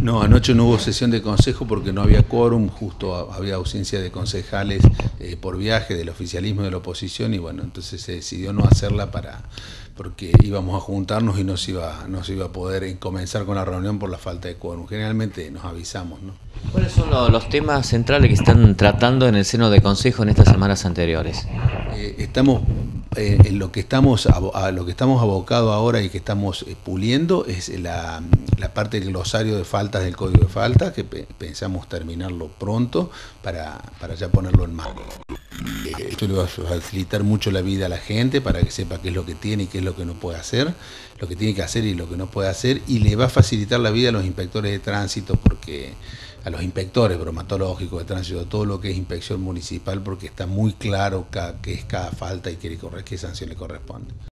No, anoche no hubo sesión de consejo porque no había quórum, justo había ausencia de concejales eh, por viaje del oficialismo y de la oposición y bueno, entonces se decidió no hacerla para porque íbamos a juntarnos y no se iba, no se iba a poder comenzar con la reunión por la falta de quórum. Generalmente nos avisamos, ¿no? ¿Cuáles son los, temas centrales que están tratando en el seno de consejo en estas semanas anteriores? Eh, estamos eh, lo que estamos a, lo que estamos abocados ahora y que estamos puliendo es la la parte del glosario de faltas del código de faltas, que pensamos terminarlo pronto para, ya ponerlo en marcha. Esto le va a facilitar mucho la vida a la gente para que sepa qué es lo que tiene y qué es lo que no puede hacer, lo que tiene que hacer y lo que no puede hacer, y le va a facilitar la vida a los inspectores de tránsito, porque a los inspectores bromatológicos de tránsito, todo lo que es inspección municipal, porque está muy claro qué es cada falta y qué, qué sanción le corresponde.